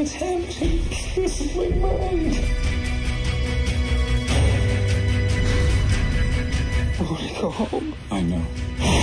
attention explicitly made. I want to go home. I know.